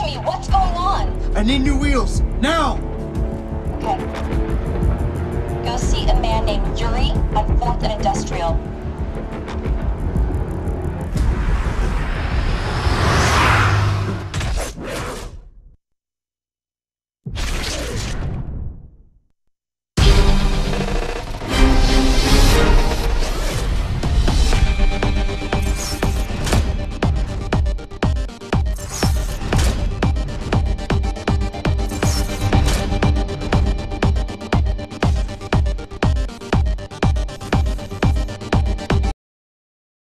to me. What's going on? I need new wheels. Now! Okay. Go see a man named Yuri at 4th and Industrial.